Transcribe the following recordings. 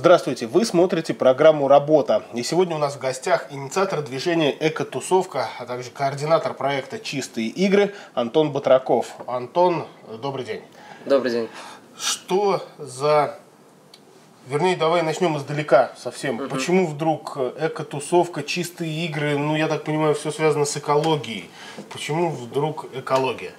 Здравствуйте, вы смотрите программу «Работа». И сегодня у нас в гостях инициатор движения «Эко-тусовка», а также координатор проекта «Чистые игры» Антон Батраков. Антон, добрый день. Добрый день. Что за... Вернее, давай начнем издалека совсем. Угу. Почему вдруг эко-тусовка, чистые игры, ну, я так понимаю, все связано с экологией. Почему вдруг экология?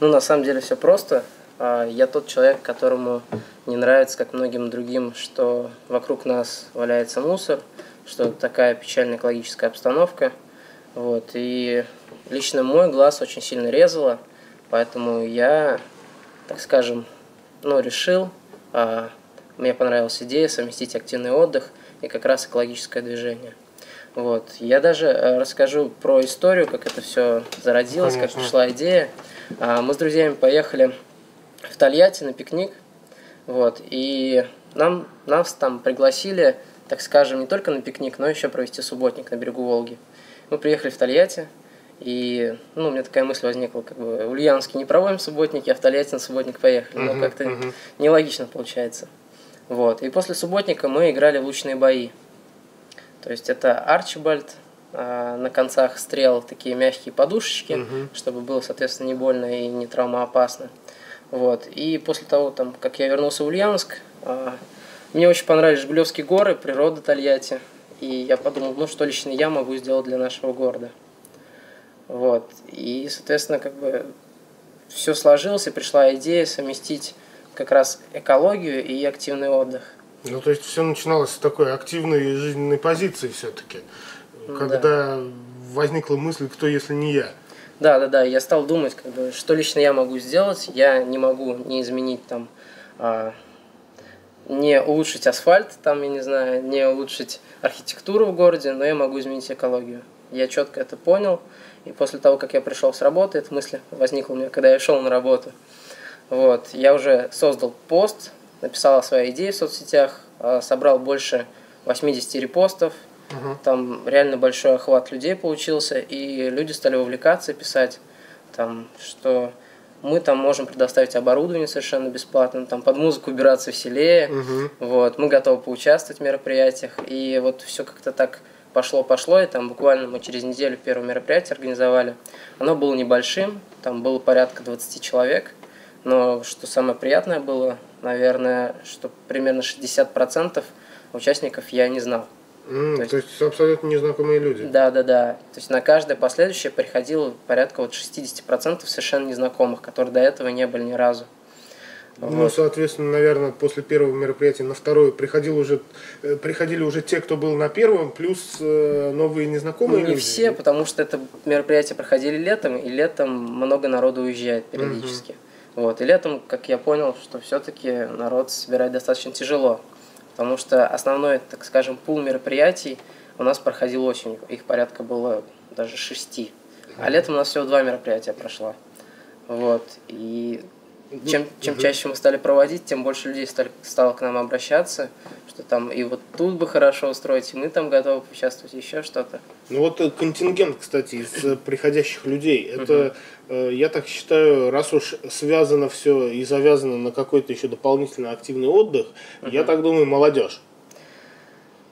Ну, на самом деле все просто. А, я тот человек, которому не нравится, как многим другим, что вокруг нас валяется мусор, что такая печальная экологическая обстановка. Вот. И лично мой глаз очень сильно резало, поэтому я, так скажем, ну, решил, а, мне понравилась идея совместить активный отдых и как раз экологическое движение. Вот. Я даже э, расскажу про историю, как это все зародилось, Конечно. как пришла идея. А, мы с друзьями поехали в Тольятти на пикник, вот, и нам, нас там пригласили, так скажем, не только на пикник, но еще провести субботник на берегу Волги. Мы приехали в Тольятти, и ну, у меня такая мысль возникла, как бы, в Ульяновске не проводим субботники, а в Тольятти на субботник поехали. Но как-то uh-huh. нелогично получается. Вот. И после субботника мы играли в лучные бои. То есть это Арчибальд, а, на концах стрел такие мягкие подушечки, uh-huh. чтобы было, соответственно, не больно и не травмоопасно. Вот. И после того, там, как я вернулся в Ульяновск, а, мне очень понравились Жигулевские горы, природа Тольятти. И я подумал, ну что лично я могу сделать для нашего города. Вот. И, соответственно, как бы все сложилось, и пришла идея совместить как раз экологию и активный отдых. Ну, то есть все начиналось с такой активной жизненной позиции все-таки, когда да. возникла мысль, кто если не я. Да, да, да. Я стал думать, как бы, что лично я могу сделать. Я не могу не изменить там, а, не улучшить асфальт, там, я не знаю, не улучшить архитектуру в городе, но я могу изменить экологию. Я четко это понял. И после того, как я пришел с работы, эта мысль возникла у меня, когда я шел на работу. Вот, я уже создал пост, написал о своей идее в соцсетях, а, собрал больше 80 репостов, Угу. Там реально большой охват людей получился, и люди стали вовлекаться, писать, там, что мы там можем предоставить оборудование совершенно бесплатно, там под музыку убираться веселее, угу. вот, мы готовы поучаствовать в мероприятиях, и вот все как-то так пошло-пошло, и там буквально мы через неделю первое мероприятие организовали. Оно было небольшим, там было порядка 20 человек, но что самое приятное было, наверное, что примерно 60% участников я не знал. Mm, то, есть, то есть абсолютно незнакомые люди. Да, да, да. То есть на каждое последующее приходило порядка вот 60% совершенно незнакомых, которые до этого не были ни разу. Ну, вот. соответственно, наверное, после первого мероприятия на второе приходил уже, э, приходили уже те, кто был на первом, плюс э, новые незнакомые ну, не люди. все, потому что это мероприятия проходили летом, и летом много народу уезжает периодически. Угу. Вот. И летом, как я понял, что все-таки народ собирать достаточно тяжело. Потому что основной, так скажем, пул мероприятий у нас проходил осенью. Их порядка было даже шести. А летом у нас всего два мероприятия прошло. Вот. И чем, чем чаще мы стали проводить, тем больше людей стали, стало к нам обращаться, что там и вот тут бы хорошо устроить, и мы там готовы поучаствовать, еще что-то. Ну вот э, контингент, кстати, из э, приходящих людей, это, э, я так считаю, раз уж связано все и завязано на какой-то еще дополнительно активный отдых, я так думаю, молодежь.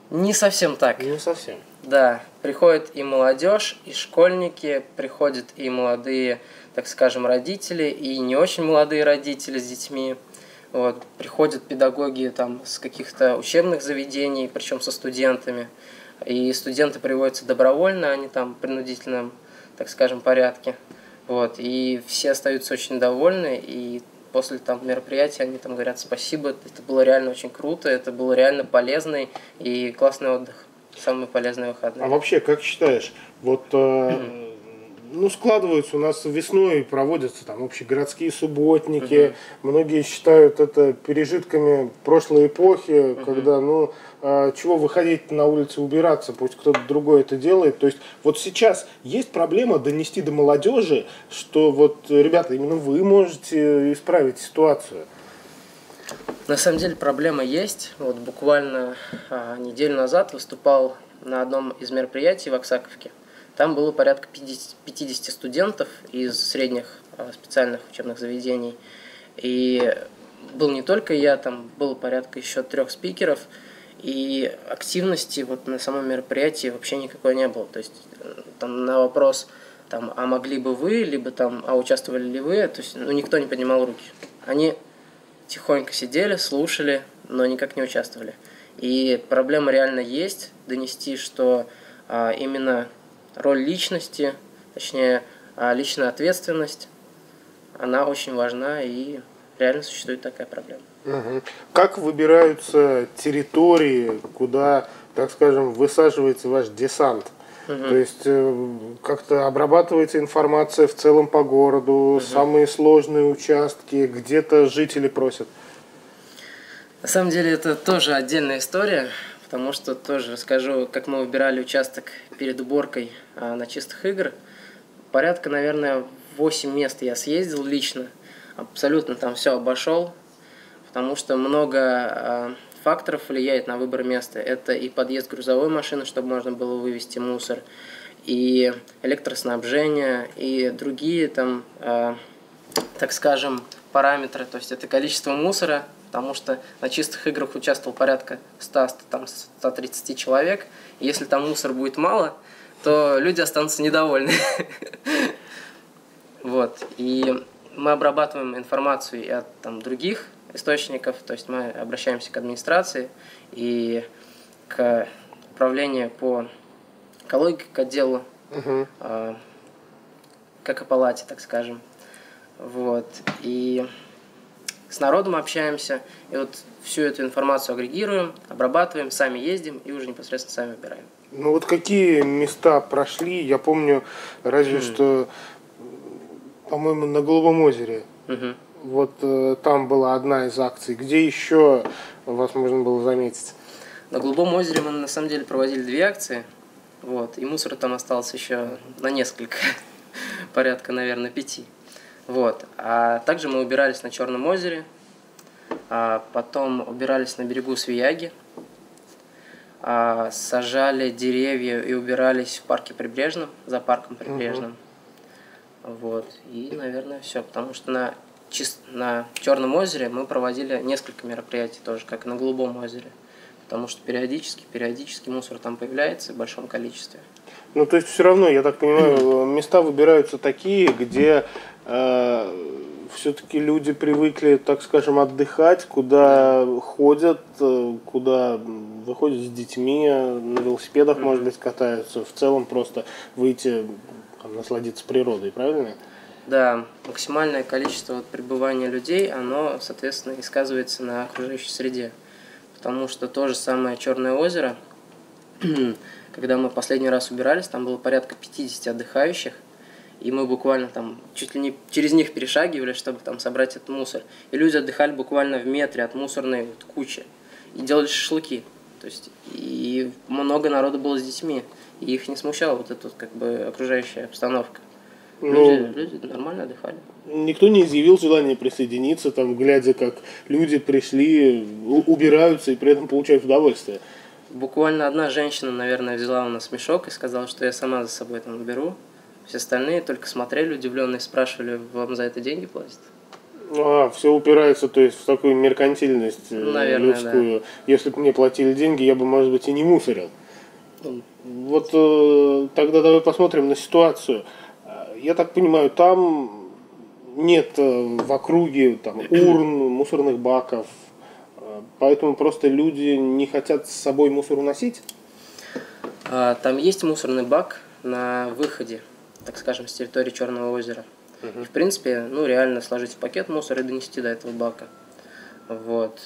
Не совсем так. Не совсем. Да, приходит и молодежь, и школьники, приходят и молодые так скажем, родители и не очень молодые родители с детьми. Вот, приходят педагоги там, с каких-то учебных заведений, причем со студентами. И студенты приводятся добровольно, они там в принудительном, так скажем, порядке. Вот, и все остаются очень довольны, и после там мероприятия они там говорят спасибо, это было реально очень круто, это был реально полезный и классный отдых, самые полезные выходные. А вообще, как считаешь, вот э, ну, складываются у нас весной, проводятся там общегородские субботники. Угу. Многие считают это пережитками прошлой эпохи, угу. когда, ну, а, чего выходить на улицу убираться, пусть кто-то другой это делает. То есть вот сейчас есть проблема донести до молодежи, что вот, ребята, именно вы можете исправить ситуацию. На самом деле проблема есть. Вот буквально а, неделю назад выступал на одном из мероприятий в Оксаковке. Там было порядка 50, 50 студентов из средних а, специальных учебных заведений. И был не только я, там было порядка еще трех спикеров, и активности вот на самом мероприятии вообще никакой не было. То есть э, там на вопрос, там, а могли бы вы, либо там, а участвовали ли вы, то есть ну, никто не поднимал руки. Они тихонько сидели, слушали, но никак не участвовали. И проблема реально есть, донести, что а, именно роль личности, точнее, а, личная ответственность, она очень важна и реально существует такая проблема. Угу. Как выбираются территории, куда, так скажем, высаживается ваш десант? Угу. То есть э, как-то обрабатывается информация в целом по городу, угу. самые сложные участки, где-то жители просят. На самом деле это тоже отдельная история, потому что тоже расскажу, как мы выбирали участок перед уборкой а, на чистых игр. Порядка, наверное, 8 мест я съездил лично, абсолютно там все обошел, потому что много а, факторов влияет на выбор места. Это и подъезд грузовой машины, чтобы можно было вывести мусор, и электроснабжение, и другие там, э, так скажем, параметры. То есть это количество мусора, потому что на чистых играх участвовал порядка 100, там, 130 человек. И если там мусор будет мало, то люди останутся недовольны. Вот. И мы обрабатываем информацию и от там, других источников, то есть мы обращаемся к администрации и к управлению по экологии, к отделу, угу. э, как о палате, так скажем. Вот. И с народом общаемся, и вот всю эту информацию агрегируем, обрабатываем, сами ездим и уже непосредственно сами выбираем. Ну вот какие места прошли? Я помню разве mm. что, по-моему, на Голубом озере. Mm-hmm. Вот э, там была одна из акций. Где еще вас можно было заметить? На Голубом озере мы на самом деле проводили две акции. Вот, и мусора там осталось еще на несколько, порядка, наверное, пяти. Вот. А также мы убирались на Черном озере, а потом убирались на берегу Свияги, а сажали деревья и убирались в парке Прибрежном, за парком Прибрежным. Угу. Вот. И, наверное, все. Потому что на, чист... на Черном озере мы проводили несколько мероприятий тоже, как и на Голубом озере. Потому что периодически, периодически мусор там появляется в большом количестве. Ну, то есть все равно, я так понимаю, места выбираются такие, где все-таки люди привыкли, так скажем, отдыхать, куда ходят, э, куда выходят с детьми, на велосипедах, может быть, катаются. В целом просто выйти, там, насладиться природой, правильно? Да, максимальное количество вот пребывания людей, оно, соответственно, и сказывается на окружающей среде. Потому что то же самое Черное озеро, когда мы последний раз убирались, там было порядка 50 отдыхающих, и мы буквально там чуть ли не через них перешагивали, чтобы там собрать этот мусор. И люди отдыхали буквально в метре от мусорной вот кучи и делали шашлыки. То есть и много народу было с детьми, и их не смущала вот эта вот, как бы окружающая обстановка. Ну, люди, люди нормально отдыхали. Никто не изъявил желания присоединиться, там, глядя, как люди пришли, убираются и при этом получают удовольствие. Буквально одна женщина, наверное, взяла у нас мешок и сказала, что я сама за собой там уберу. Все остальные только смотрели удивленно и спрашивали, вам за это деньги платят? А, все упирается, то есть, в такую меркантильность э, Наверное, людскую. Да. Если бы мне платили деньги, я бы, может быть, и не мусорил. Вот э, тогда давай посмотрим на ситуацию. Я так понимаю, там нет э, в округе там, урн, мусорных баков, поэтому просто люди не хотят с собой мусор уносить? А, там есть мусорный бак на выходе так скажем, с территории Черного озера. Угу. И, в принципе, ну, реально сложить в пакет мусор и донести до этого бака. Вот.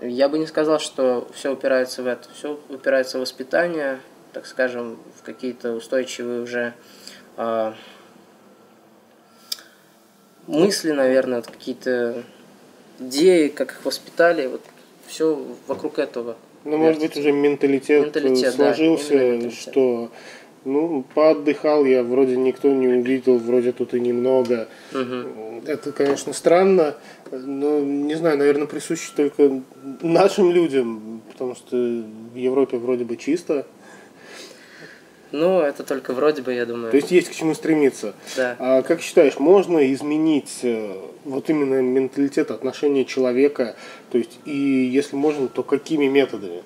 Я бы не сказал, что все упирается в это. Все упирается в воспитание, так скажем, в какие-то устойчивые уже э, мысли, наверное, вот какие-то идеи, как их воспитали, вот все вокруг этого. Ну, может быть, уже менталитет, менталитет сложился, да, менталитет. что ну, поотдыхал я, вроде никто не увидел, вроде тут и немного. Угу. Это, конечно, странно, но, не знаю, наверное, присуще только нашим людям, потому что в Европе вроде бы чисто. Ну, это только вроде бы, я думаю. То есть есть к чему стремиться. Да. А как считаешь, можно изменить э, вот именно менталитет отношения человека? То есть, и если можно, то какими методами?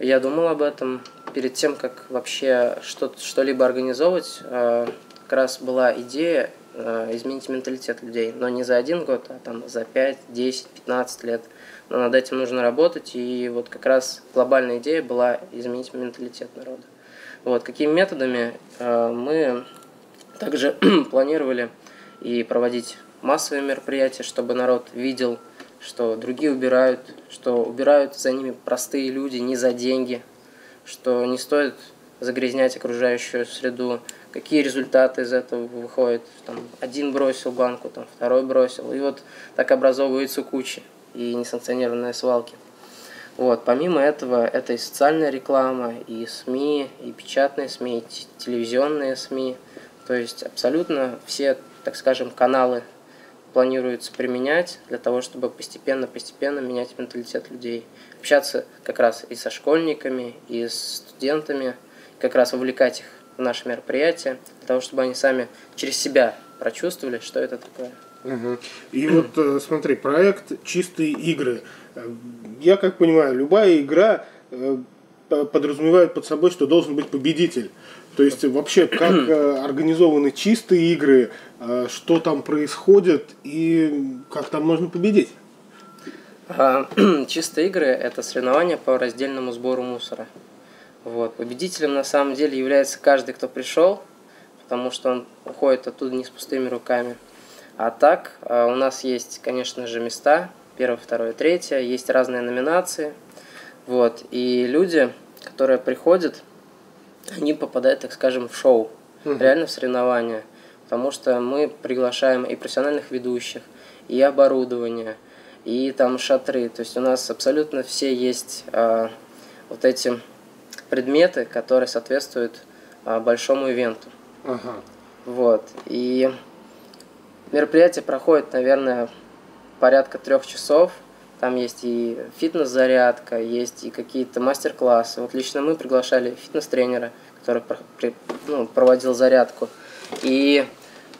Я думал об этом перед тем, как вообще что- что-либо организовывать. э, Как раз была идея э, изменить менталитет людей. Но не за один год, а там за 5, 10, 15 лет. Но над этим нужно работать. И вот как раз глобальная идея была изменить менталитет народа. Вот. Какими методами э, мы также планировали и проводить массовые мероприятия, чтобы народ видел, что другие убирают, что убирают за ними простые люди не за деньги, что не стоит загрязнять окружающую среду, какие результаты из этого выходят. Там, один бросил банку, там, второй бросил. И вот так образовываются кучи и несанкционированные свалки. Вот. Помимо этого, это и социальная реклама, и СМИ, и печатные СМИ, и телевизионные СМИ. То есть абсолютно все, так скажем, каналы планируется применять для того, чтобы постепенно-постепенно менять менталитет людей. Общаться как раз и со школьниками, и с студентами, как раз вовлекать их в наши мероприятия, для того, чтобы они сами через себя прочувствовали, что это такое. Мгм. И вот э, смотри, проект «Чистые игры». Э, Я как понимаю, любая игра э, п- подразумевает под собой, что должен быть победитель. То есть вообще, как э, организованы чистые игры, э, что там происходит и как там можно победить? А, Чистые игры – это соревнования по раздельному сбору мусора. Вот. Победителем на самом деле является каждый, кто пришел, потому что он уходит оттуда не с пустыми руками. А так, а, у нас есть, конечно же, места, первое, второе, третье, есть разные номинации. Вот. И люди, которые приходят, они попадают, так скажем, в шоу, реально в соревнования. Потому что мы приглашаем и профессиональных ведущих, и оборудование, и там шатры. То есть у нас абсолютно все есть а, вот эти предметы, которые соответствуют а, большому ивенту. Ага. Вот. И мероприятие проходит, наверное, порядка трех часов. Там есть и фитнес-зарядка, есть и какие-то мастер-классы. Вот лично мы приглашали фитнес-тренера, который ну, проводил зарядку, и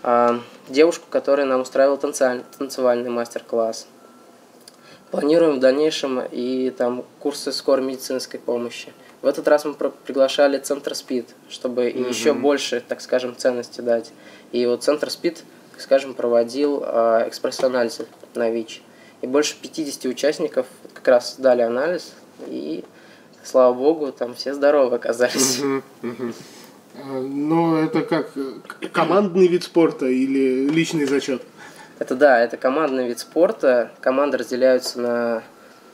а, девушку, которая нам устраивала танцевальный, танцевальный мастер-класс. Планируем в дальнейшем и там курсы скорой медицинской помощи. В этот раз мы приглашали Центр СПИД, чтобы и еще больше, так скажем, ценности дать. И вот Центр СПИД, так скажем, проводил а, экспресс-анализы на ВИЧ. И больше 50 участников как раз дали анализ, и, слава богу, там все здоровы оказались. Э, Но это как командный вид спорта или личный зачет? Это да, это командный вид спорта. Команды разделяются на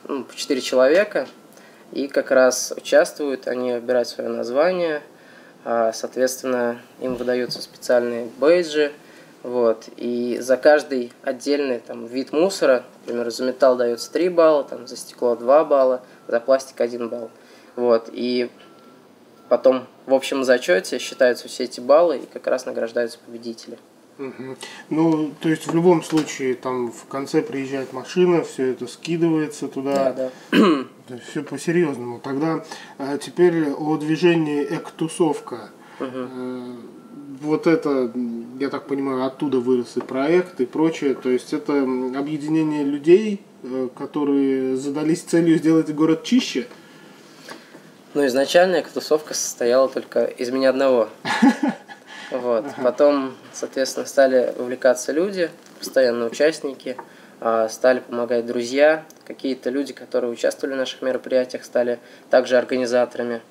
ну, по 4 человека. И как раз участвуют, они выбирают свое название. а, Соответственно, им выдаются специальные бейджи. Вот. И за каждый отдельный там, вид мусора, например, за металл дается 3 балла, там, за стекло 2 балла, за пластик 1 балл. Вот. И потом в общем зачете считаются все эти баллы и как раз награждаются победители. Мгм. Ну, то есть в любом случае там в конце приезжает машина, все это скидывается туда. Да, да. все по-серьезному. Тогда э, теперь о движении эктусовка. Э, вот это, я так понимаю, оттуда вырос и проект и прочее. То есть это объединение людей, э, которые задались целью сделать город чище. Ну, изначально эта тусовка состояла только из меня одного. Вот. Потом, соответственно, стали вовлекаться люди, постоянно участники, а, стали помогать друзья, какие-то люди, которые участвовали в наших мероприятиях, стали также организаторами.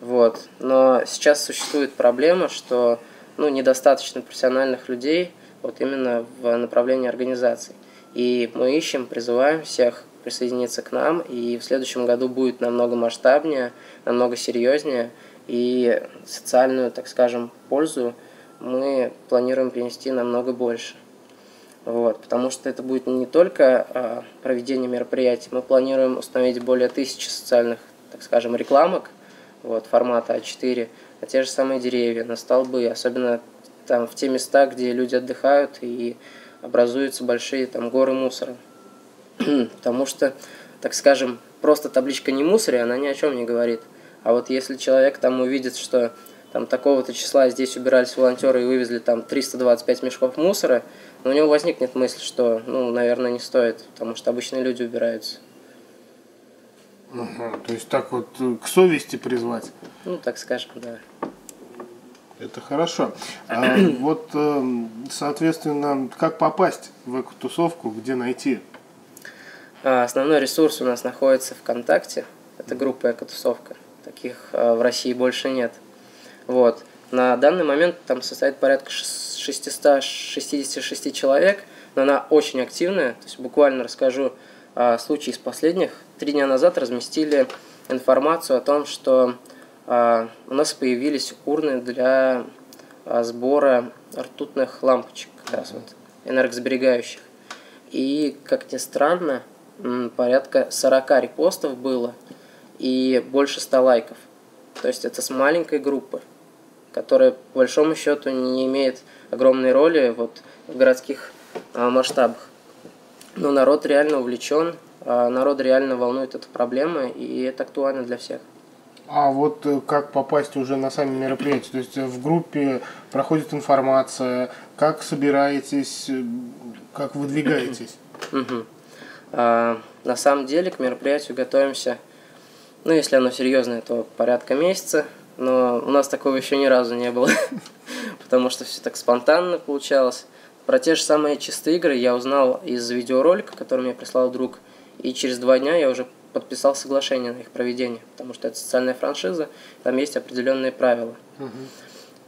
Вот. Но сейчас существует проблема, что ну, недостаточно профессиональных людей вот именно в направлении организаций. И мы ищем, призываем всех присоединиться к нам, и в следующем году будет намного масштабнее, намного серьезнее, и социальную, так скажем, пользу мы планируем принести намного больше. Вот, потому что это будет не только а, проведение мероприятий, мы планируем установить более тысячи социальных, так скажем, рекламок вот, формата А4, на те же самые деревья, на столбы, особенно там в те места, где люди отдыхают и образуются большие там горы мусора. Потому что, так скажем, просто табличка не мусоре, она ни о чем не говорит. А вот если человек там увидит, что там такого-то числа здесь убирались волонтеры и вывезли там 325 мешков мусора, но у него возникнет мысль, что, ну, наверное, не стоит, потому что обычные люди убираются. Угу, то есть так вот э, к совести призвать. Ну, так скажем, да. Это хорошо. А вот, эм, соответственно, как попасть в эту тусовку, где найти? А, основной ресурс у нас находится ВКонтакте. Это группа Экотусовка. Таких а, в России больше нет. Вот. На данный момент там состоит порядка 666 человек, но она очень активная. То есть буквально расскажу а, случай из последних. Три дня назад разместили информацию о том, что у нас появились урны для а, сбора ртутных лампочек, как раз вот, энергосберегающих. И, как ни странно, порядка 40 репостов было и больше 100 лайков. То есть это с маленькой группы, которая по большому счету не имеет огромной роли вот, в городских а, масштабах. Но народ реально увлечен, а, народ реально волнует эта проблема, и это актуально для всех. А вот э, как попасть уже на сами мероприятия? То есть э, в группе проходит информация, как собираетесь, э, как выдвигаетесь? А, на самом деле к мероприятию готовимся, ну, если оно серьезное, то порядка месяца, но у нас такого еще ни разу не было, потому что все так спонтанно получалось. Про те же самые чистые игры я узнал из видеоролика, который мне прислал друг, и через два дня я уже подписал соглашение на их проведение, потому что это социальная франшиза, там есть определенные правила. Угу.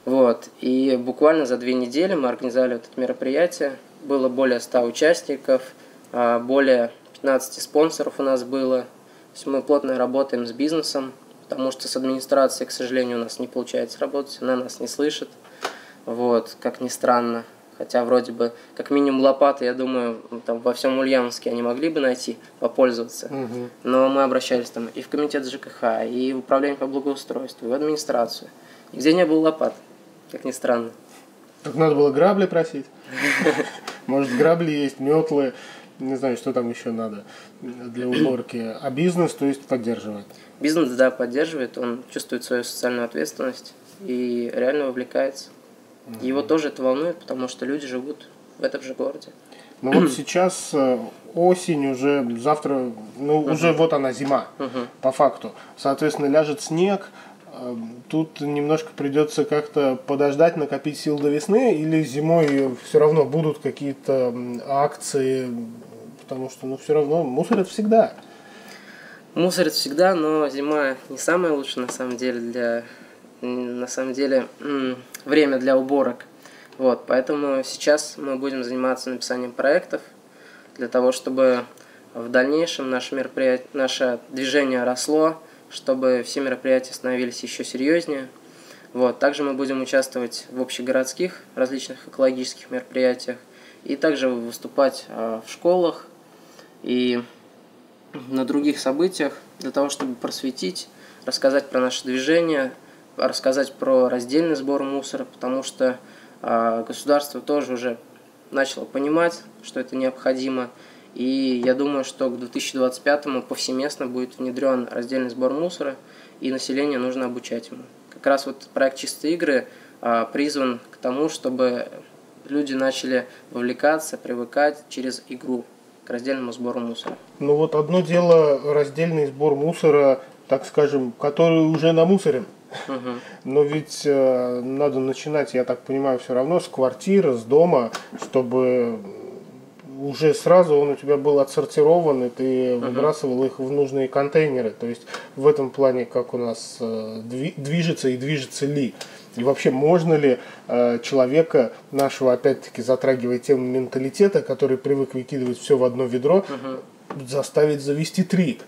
Вот. И буквально за две недели мы организовали вот это мероприятие. Было более 100 участников, а, более 15 спонсоров у нас было. То есть мы плотно работаем с бизнесом, потому что с администрацией, к сожалению, у нас не получается работать, она нас не слышит. Вот, как ни странно. Хотя вроде бы, как минимум лопаты, я думаю, там во всем Ульяновске они могли бы найти, попользоваться. Угу. Но мы обращались там и в комитет ЖКХ, и в управление по благоустройству, и в администрацию. Нигде не было лопат, как ни странно. Так надо было грабли просить. Может, грабли есть, метлы не знаю, что там еще надо для уборки. А бизнес, то есть, поддерживает? Бизнес, да, поддерживает. Он чувствует свою социальную ответственность и реально вовлекается. Угу. Его тоже это волнует, потому что люди живут в этом же городе. Ну вот сейчас э, осень уже, завтра, ну угу. уже вот она зима, угу. по факту. Соответственно, ляжет снег, Тут немножко придется как-то подождать, накопить сил до весны, или зимой все равно будут какие-то акции, потому что ну, все равно мусорят всегда. Мусорят всегда, но зима не самая лучшая на самом деле для на самом деле время для уборок. Вот, поэтому сейчас мы будем заниматься написанием проектов для того, чтобы в дальнейшем наше мероприятие, наше движение росло, чтобы все мероприятия становились еще серьезнее. Вот. Также мы будем участвовать в общегородских различных экологических мероприятиях и также выступать а, в школах и на других событиях для того, чтобы просветить, рассказать про наше движение, рассказать про раздельный сбор мусора, потому что а, государство тоже уже начало понимать, что это необходимо, и я думаю, что к 2025 повсеместно будет внедрен раздельный сбор мусора, и население нужно обучать ему. Как раз вот проект «Чистые игры» а, призван к тому, чтобы люди начали вовлекаться, привыкать через игру к раздельному сбору мусора. Ну вот одно дело раздельный сбор мусора, так скажем, который уже намусорен. Угу. Но ведь э, надо начинать, я так понимаю, все равно с квартиры, с дома, чтобы уже сразу он у тебя был отсортирован, и ты выбрасывал их в нужные контейнеры. То есть в этом плане, как у нас э, движется и движется ли. И вообще, можно ли э, человека нашего, опять-таки, затрагивая тему менталитета, который привык выкидывать все в одно ведро, угу. заставить завести три?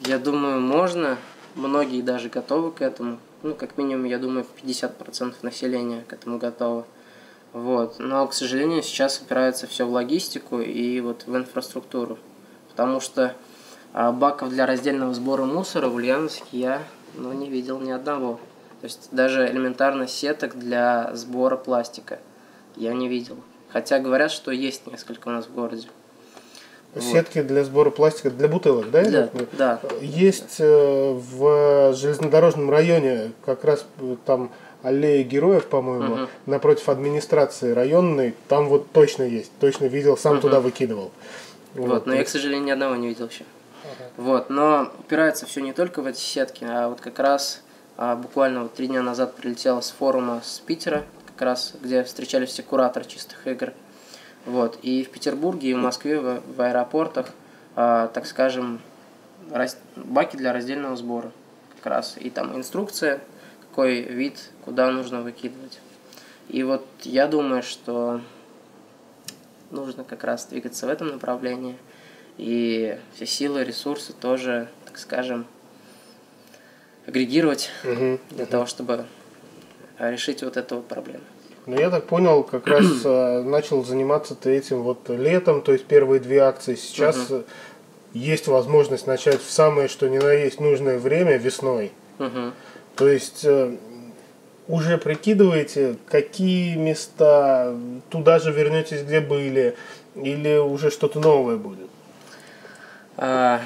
Я думаю, можно. Многие даже готовы к этому. Ну, как минимум, я думаю, 50% населения к этому готовы. Вот. Но, к сожалению, сейчас опирается все в логистику и вот в инфраструктуру. Потому что а, баков для раздельного сбора мусора в Ульяновске я ну, не видел ни одного. То есть даже элементарно сеток для сбора пластика я не видел. Хотя говорят, что есть несколько у нас в городе. Сетки для сбора пластика для бутылок, да? Для, да. Есть э, в железнодорожном районе как раз э, там аллея героев, по-моему, Мгм. напротив администрации районной, там вот точно есть, точно видел, сам Мгм. туда выкидывал. Вот, но я, к сожалению, ни одного не видел еще. Вот, но упирается все не только в эти сетки, а вот как раз а, буквально вот три дня назад прилетела с форума с Питера, как раз где встречались все кураторы чистых игр. Вот, и в Петербурге, и в Москве, в, в аэропортах, а, так скажем, рас- баки для раздельного сбора как раз. И там инструкция, какой вид, куда нужно выкидывать. И вот я думаю, что нужно как раз двигаться в этом направлении. И все силы, ресурсы тоже, так скажем, агрегировать Мгм. для того, чтобы решить вот эту вот проблему. Ну, я так понял, как раз э, начал заниматься ты этим вот летом, то есть первые две акции. Сейчас э, есть возможность начать в самое, что ни на есть нужное время, весной. Мгм. То есть э, уже прикидываете, какие места, туда же вернетесь, где были, или уже что-то новое будет? А,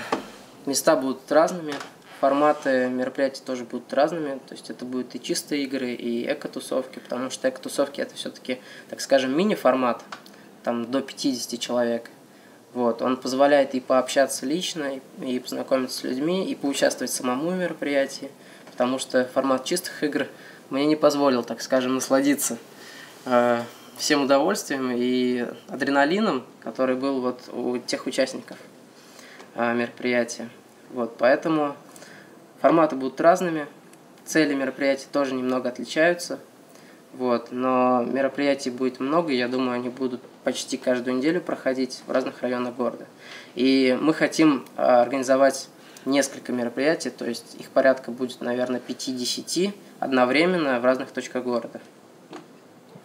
Места будут разными, форматы мероприятий тоже будут разными, то есть это будут и чистые игры, и эко-тусовки, потому что эко-тусовки это все-таки, так скажем, мини-формат, там до 50 человек. Вот, он позволяет и пообщаться лично, и, познакомиться с людьми, и поучаствовать самому в мероприятии, потому что формат чистых игр мне не позволил, так скажем, насладиться э, всем удовольствием и адреналином, который был вот у тех участников э, мероприятия. Вот, поэтому форматы будут разными, цели мероприятий тоже немного отличаются. Вот, но мероприятий будет много, я думаю, они будут почти каждую неделю проходить в разных районах города. И мы хотим э, организовать несколько мероприятий, то есть их порядка будет, наверное, 5-10 одновременно в разных точках города.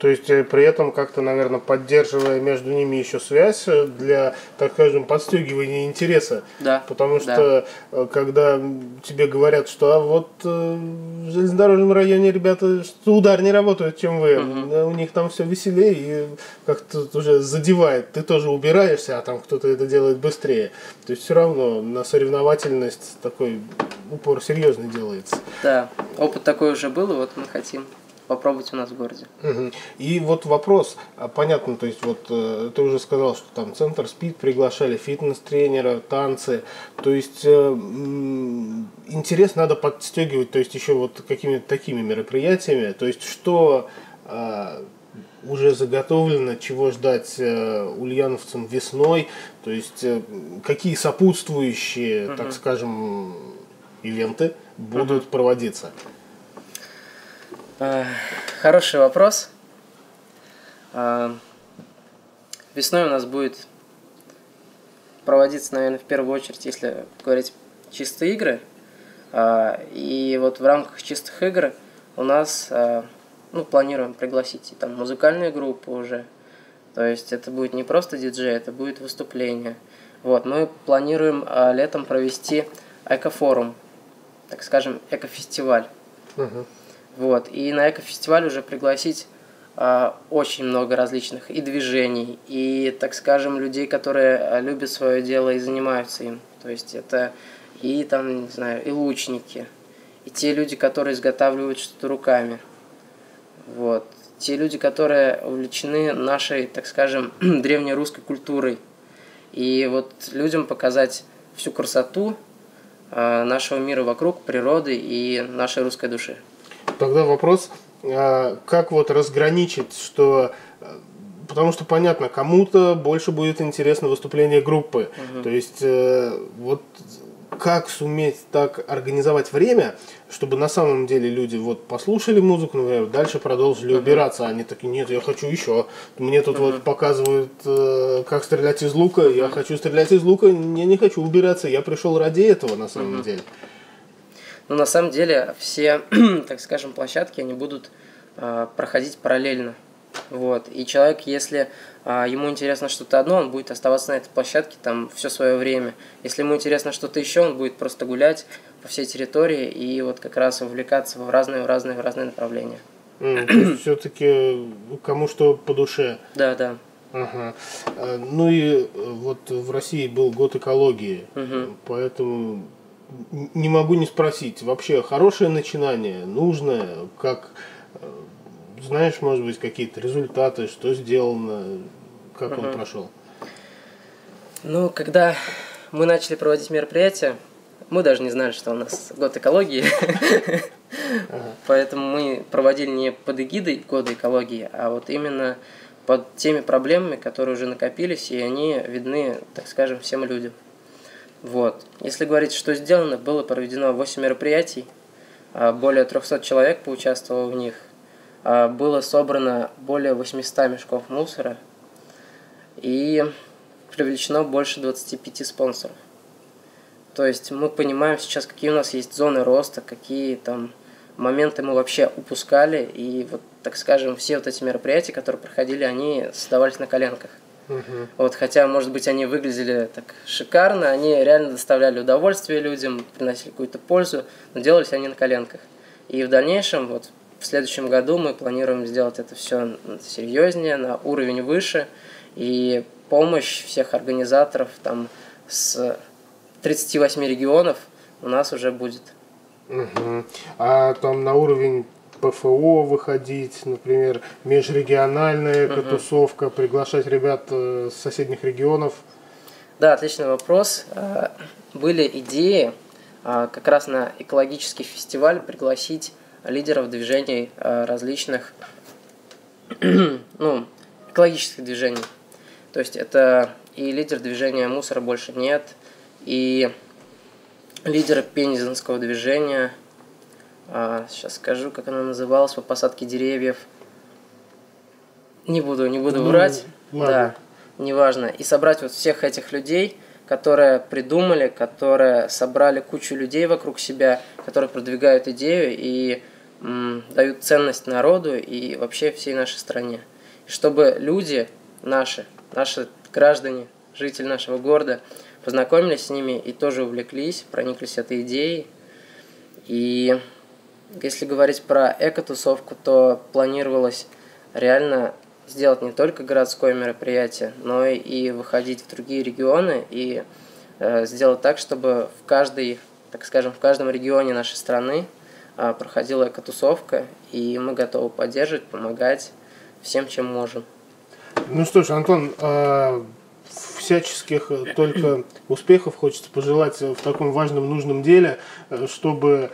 То есть э, при этом как-то, наверное, поддерживая между ними еще связь э, для, так скажем, подстегивания интереса. Да. Потому да. что э, когда тебе говорят, что а вот в железнодорожном районе ребята что ударнее работают, чем вы, да, у них там все веселее и как-то уже задевает. Ты тоже убираешься, а там кто-то это делает быстрее. То есть все равно на соревновательность такой упор серьезный делается. Да, опыт такой уже был, и вот мы хотим попробовать у нас в городе. И вот вопрос, а, понятно, то есть вот э, ты уже сказал, что там центр СПИД приглашали фитнес-тренера, танцы, то есть э, интерес надо подстегивать, то есть еще вот какими-то такими мероприятиями, то есть что а, уже заготовлено, чего ждать э, ульяновцам весной, то есть э, какие сопутствующие, Мгм. так скажем, ивенты будут проводиться. Э, Хороший вопрос. Э, Весной у нас будет проводиться, наверное, в первую очередь, если говорить чистые игры. Э, И вот в рамках чистых игр у нас ну, планируем пригласить там музыкальные группы уже. То есть это будет не просто диджей, это будет выступление. Вот, мы планируем летом провести экофорум, так скажем, экофестиваль. Мгм. Вот. И на экофестиваль уже пригласить а, очень много различных и движений, и, так скажем, людей, которые а, любят свое дело и занимаются им. То есть это и там, не знаю, и лучники, и те люди, которые изготавливают что-то руками. Вот. Те люди, которые увлечены нашей, так скажем, древнерусской культурой. И вот людям показать всю красоту а, нашего мира вокруг, природы и нашей русской души. Тогда вопрос, а, как вот разграничить, что... а, Потому что понятно, кому-то больше будет интересно выступление группы. То есть э, вот как суметь так организовать время, чтобы на самом деле люди вот послушали музыку, например, дальше продолжили убираться, а они такие, нет, я хочу еще. Мне тут вот показывают, э, как стрелять из лука, я хочу стрелять из лука, я не хочу убираться, я пришел ради этого на самом деле. Но на самом деле все, так скажем, площадки, они будут а, проходить параллельно. Вот. И человек, если а, ему интересно что-то одно, он будет оставаться на этой площадке там все свое время. Если ему интересно что-то еще, он будет просто гулять по всей территории и вот как раз увлекаться в разные, в разные, в разные направления. Все-таки кому что по душе. Да, да. Ага. Э, ну и э, вот в России был год экологии, угу. поэтому не могу не спросить, вообще хорошее начинание, нужное, как э, знаешь, может быть, какие-то результаты, что сделано, как угу. он прошел? Ну, когда мы начали проводить мероприятия, мы даже не знали, что у нас год экологии. Поэтому мы проводили не под эгидой года экологии, а вот именно под теми проблемами, которые уже накопились, и они видны, так скажем, всем людям. Вот. Если говорить, что сделано, было проведено 8 мероприятий, а, более 300 человек поучаствовало в них, а, было собрано более 800 мешков мусора и привлечено больше 25 спонсоров. То есть мы понимаем сейчас, какие у нас есть зоны роста, какие там моменты мы вообще упускали, и вот, так скажем, все вот эти мероприятия, которые проходили, они создавались на коленках. Uh-huh. Вот, хотя, может быть, они выглядели так шикарно, они реально доставляли удовольствие людям, приносили какую-то пользу, но делались они на коленках. И в дальнейшем, вот в следующем году мы планируем сделать это все серьезнее, на уровень выше, и помощь всех организаторов там с 38 регионов у нас уже будет. Угу. А там на уровень ПФО выходить, например, межрегиональная угу. тусовка, приглашать ребят э, с соседних регионов? Да, отличный вопрос. А, были идеи а, как раз на экологический фестиваль пригласить лидеров движений различных ну, экологических движений. То есть это и лидер движения «Мусора больше нет», и лидера пензенского движения. А, сейчас скажу, как она называлась, по посадке деревьев. Не буду, не буду ну, врать. Ладно. Да, неважно. И собрать вот всех этих людей, которые придумали, которые собрали кучу людей вокруг себя, которые продвигают идею и м, дают ценность народу и вообще всей нашей стране. Чтобы люди наши, наши граждане, жители нашего города, познакомились с ними и тоже увлеклись, прониклись этой идеей. И если говорить про экотусовку, то планировалось реально сделать не только городское мероприятие, но и выходить в другие регионы и э, сделать так, чтобы в каждой, так скажем, в каждом регионе нашей страны э, проходила экотусовка, и мы готовы поддерживать, помогать всем, чем можем. Ну что ж, Антон, э, всяческих только успехов хочется пожелать в таком важном, нужном деле, э, чтобы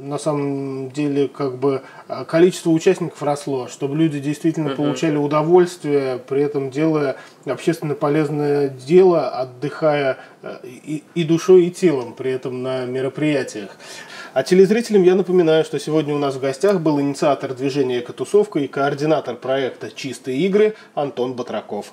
на самом деле как бы э, количество участников росло, чтобы люди действительно uh-huh. получали удовольствие, при этом делая общественно полезное дело, отдыхая и, и душой, и телом при этом на мероприятиях. А телезрителям я напоминаю, что сегодня у нас в гостях был инициатор движения «Экотусовка» и координатор проекта «Чистые игры» Антон Батраков.